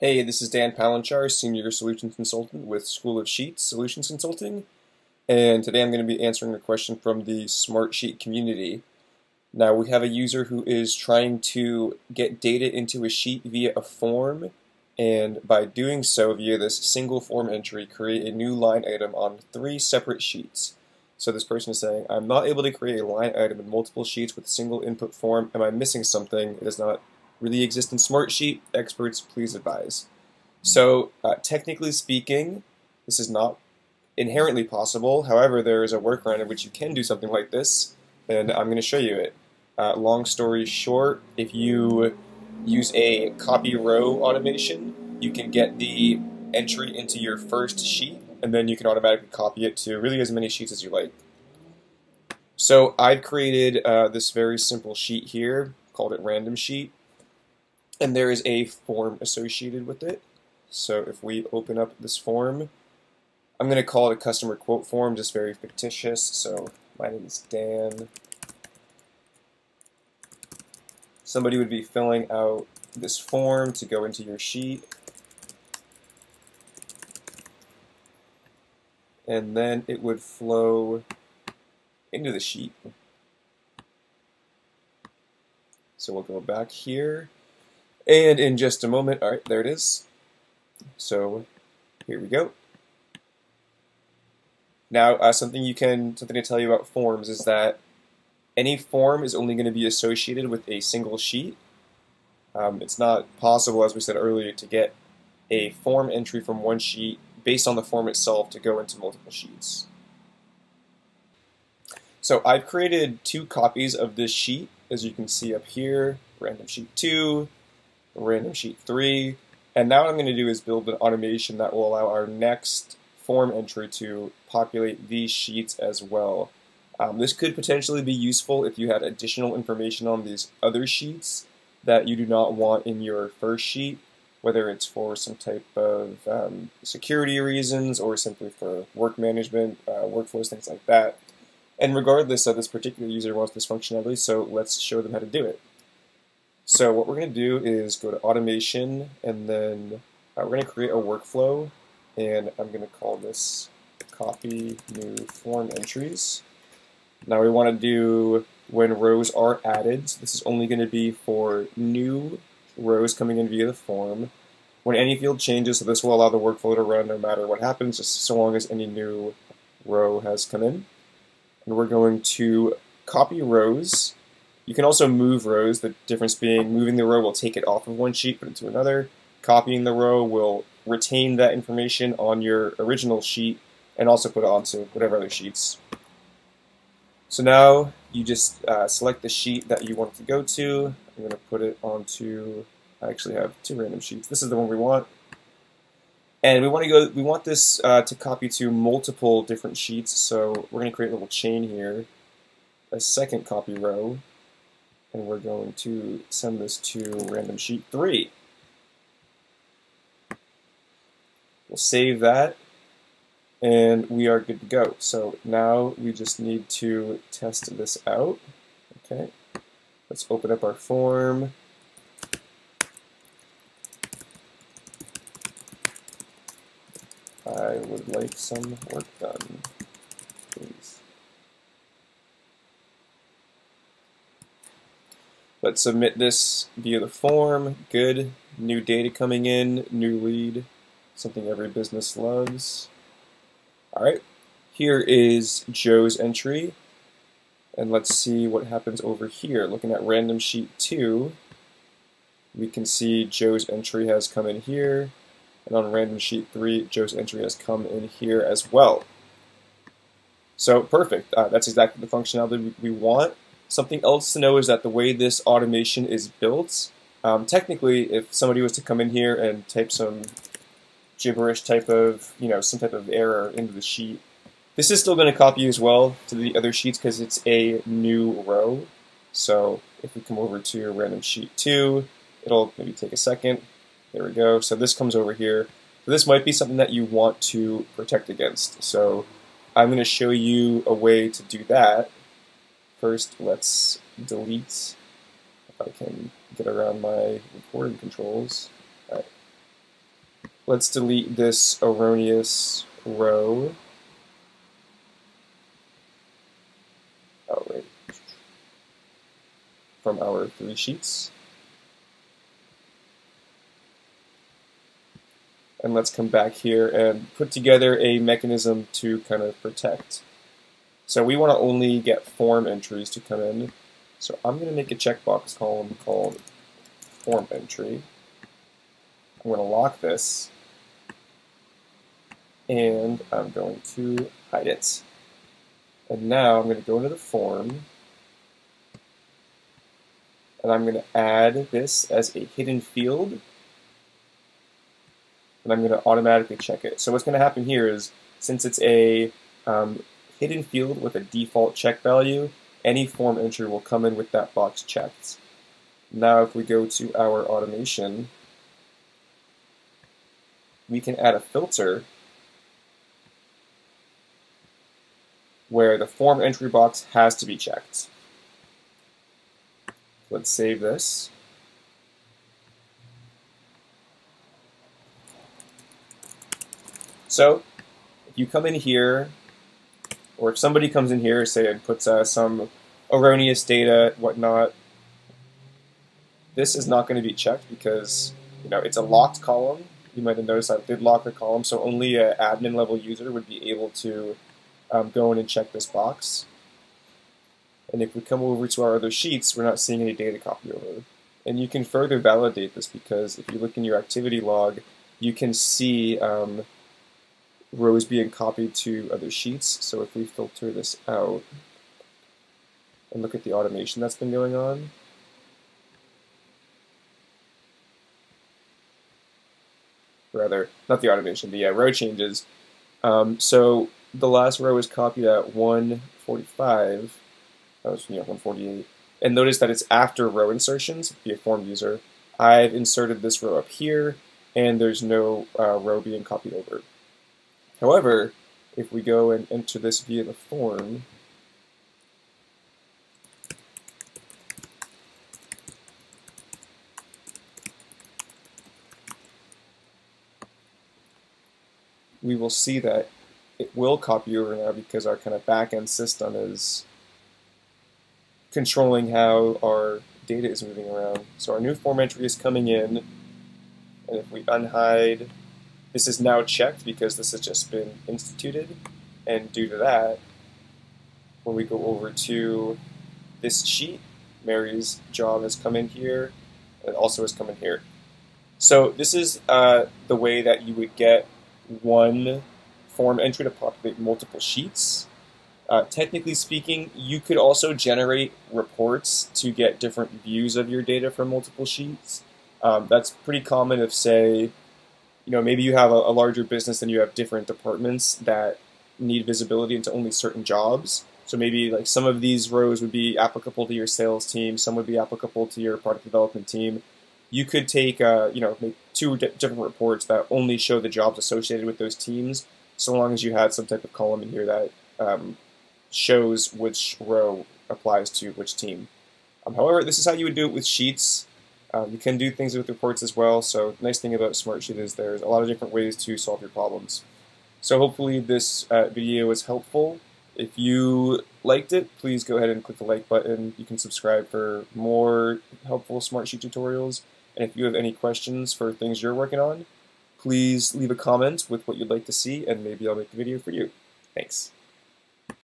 Hey, this is Dan Palanchar, Senior Solutions Consultant with School of Sheets Solutions Consulting, and today I'm going to be answering a question from the Smartsheet community. Now, we have a user who is trying to get data into a sheet via a form, and by doing so via this single form entry, create a new line item on three separate sheets. So this person is saying, I'm not able to create a line item in multiple sheets with a single input form. Am I missing something? It is not really exist in Smartsheet. Experts, please advise. So uh, technically speaking, this is not inherently possible. However, there is a workaround in which you can do something like this, and I'm going to show you it. Uh, long story short, if you use a copy row automation, you can get the entry into your first sheet and then you can automatically copy it to really as many sheets as you like. So I've created uh, this very simple sheet here, called it random sheet, and there is a form associated with it. So if we open up this form, I'm going to call it a customer quote form, just very fictitious. So my name is Dan. Somebody would be filling out this form to go into your sheet. and then it would flow into the sheet. So we'll go back here, and in just a moment, all right, there it is. So here we go. Now, uh, something you can something to tell you about forms is that any form is only going to be associated with a single sheet. Um, it's not possible, as we said earlier, to get a form entry from one sheet based on the form itself to go into multiple sheets. So I've created two copies of this sheet, as you can see up here, random sheet 2, random sheet 3, and now what I'm going to do is build an automation that will allow our next form entry to populate these sheets as well. Um, this could potentially be useful if you had additional information on these other sheets that you do not want in your first sheet whether it's for some type of um, security reasons or simply for work management, uh, workflows, things like that. And regardless of this particular user wants this functionality, so let's show them how to do it. So what we're going to do is go to automation and then uh, we're going to create a workflow and I'm going to call this copy new form entries. Now we want to do when rows are added, this is only going to be for new rows coming in via the form. When any field changes, so this will allow the workflow to run no matter what happens, just so long as any new row has come in. And we're going to copy rows. You can also move rows, the difference being moving the row will take it off of one sheet, put it to another. Copying the row will retain that information on your original sheet and also put it onto whatever other sheets. So now you just uh, select the sheet that you want to go to. I'm going to put it onto, I actually have two random sheets. This is the one we want. And we want to go, we want this uh, to copy to multiple different sheets, so we're going to create a little chain here, a second copy row, and we're going to send this to random sheet 3. We'll save that, and we are good to go. So now we just need to test this out. Okay. Let's open up our form. I would like some work done, please. Let's submit this via the form. Good. New data coming in, new lead, something every business loves. All right, here is Joe's entry. And let's see what happens over here. Looking at random sheet 2, we can see Joe's entry has come in here. And on random sheet 3, Joe's entry has come in here as well. So perfect. Uh, that's exactly the functionality we want. Something else to know is that the way this automation is built, um, technically, if somebody was to come in here and type some gibberish type of, you know, some type of error into the sheet, this is still going to copy as well to the other sheets because it's a new row. So if we come over to random sheet 2, it'll maybe take a second. There we go. So this comes over here. So this might be something that you want to protect against. So I'm going to show you a way to do that. First, let's delete, if I can get around my recording controls. Let's delete this erroneous row. Oh, wait. From our three sheets. And let's come back here and put together a mechanism to kind of protect. So we want to only get form entries to come in. So I'm going to make a checkbox column called form entry. I'm going to lock this and I'm going to hide it. And now I'm going to go into the form and I'm going to add this as a hidden field and I'm going to automatically check it. So what's going to happen here is since it's a um, hidden field with a default check value, any form entry will come in with that box checked. Now if we go to our automation, we can add a filter where the form entry box has to be checked. Let's save this. So if you come in here, or if somebody comes in here, say, and puts uh, some erroneous data, whatnot, this is not going to be checked because you know it's a locked column. You might have noticed I did lock the column, so only an admin level user would be able to um, go in and check this box. And if we come over to our other sheets, we're not seeing any data copy over. And you can further validate this because if you look in your activity log, you can see um, rows being copied to other sheets. So if we filter this out and look at the automation that's been going on, rather, not the automation, the uh, row changes. Um, so the last row is copied at 145, that was, you know, 148, and notice that it's after row insertions, be a form user. I've inserted this row up here, and there's no uh, row being copied over. However, if we go and enter this via the form, we will see that it will copy over now because our kind of backend system is controlling how our data is moving around. So our new form entry is coming in, and if we unhide this is now checked because this has just been instituted, and due to that, when we go over to this sheet, Mary's job has come in here, and also has come in here. So this is uh, the way that you would get one form entry to populate multiple sheets. Uh, technically speaking, you could also generate reports to get different views of your data from multiple sheets. Um, that's pretty common if, say, you know, maybe you have a, a larger business and you have different departments that need visibility into only certain jobs. So maybe like some of these rows would be applicable to your sales team, some would be applicable to your product development team. You could take, uh, you know, two different reports that only show the jobs associated with those teams, so long as you had some type of column in here that um, shows which row applies to which team. Um, however, this is how you would do it with sheets. Uh, you can do things with reports as well, so nice thing about Smartsheet is there's a lot of different ways to solve your problems. So hopefully this uh, video was helpful. If you liked it, please go ahead and click the like button. You can subscribe for more helpful Smartsheet tutorials. And if you have any questions for things you're working on, please leave a comment with what you'd like to see, and maybe I'll make a video for you. Thanks.